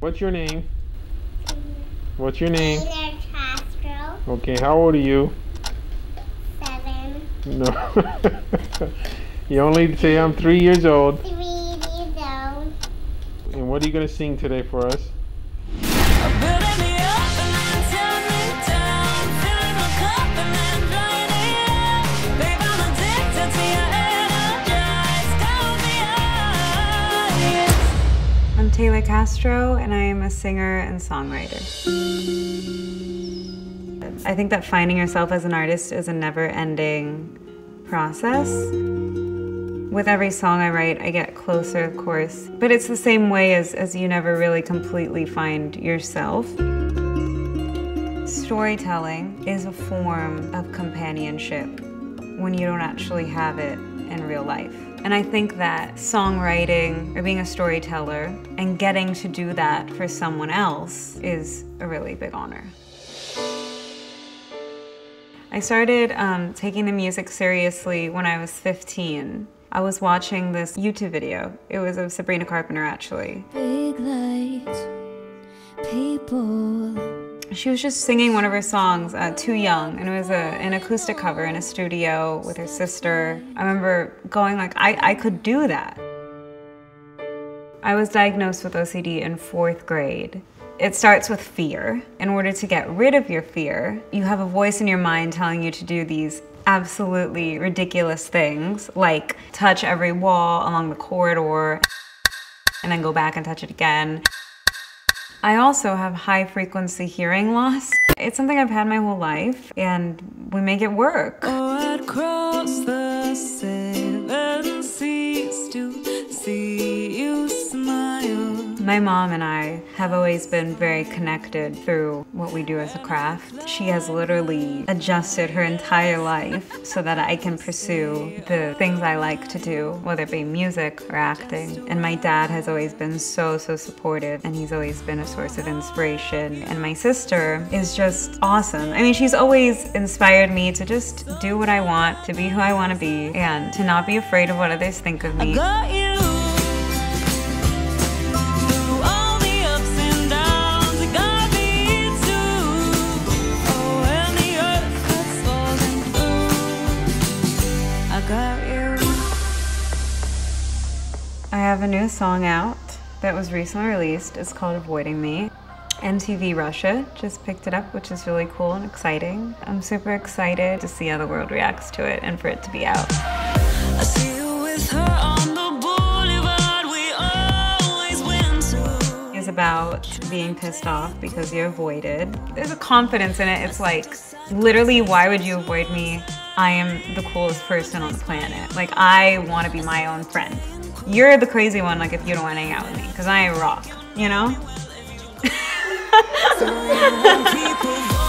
What's your name? What's your name? Taylor Castro, Okay, how old are you? seven, No. you only say I'm three years old. three years old. And what are you gonna sing today for us? Taylor Castro, and I am a singer and songwriter. I think that finding yourself as an artist is a never ending process. With every song I write, I get closer, of course, but it's the same way as, as you never really completely find yourself. Storytelling is a form of companionship when you don't actually have it in real life. And I think that songwriting or being a storyteller and getting to do that for someone else is a really big honor. I started um, taking the music seriously when I was 15. I was watching this YouTube video. It was of Sabrina Carpenter, actually. Big people. She was just singing one of her songs, uh, Too Young, and it was a, an acoustic cover in a studio with her sister. I remember going like, I, I could do that. I was diagnosed with OCD in fourth grade. It starts with fear. In order to get rid of your fear, you have a voice in your mind telling you to do these absolutely ridiculous things, like touch every wall along the corridor and then go back and touch it again. I also have high frequency hearing loss. It's something I've had my whole life, and we make it work. Oh, I'd cross the seven seas to see. My mom and I have always been very connected through what we do as a craft. She has literally adjusted her entire life so that I can pursue the things I like to do, whether it be music or acting. And my dad has always been so, so supportive, and he's always been a source of inspiration. And my sister is just awesome. I mean, she's always inspired me to just do what I want, to be who I want to be, and to not be afraid of what others think of me. Have a new song out that was recently released. It's called Avoiding Me. MTV Russia just picked it up, which is really cool and exciting. I'm super excited to see how the world reacts to it and for it to be out. I see you with her on the boulevard. We always went to. It's about being pissed off because you're avoided. There's a confidence in it. It's like, literally, why would you avoid me? I am the coolest person on the planet. Like, I want to be my own friend. You're the crazy one, like, if you don't want to hang out with me, because I rock, you know?